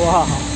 哇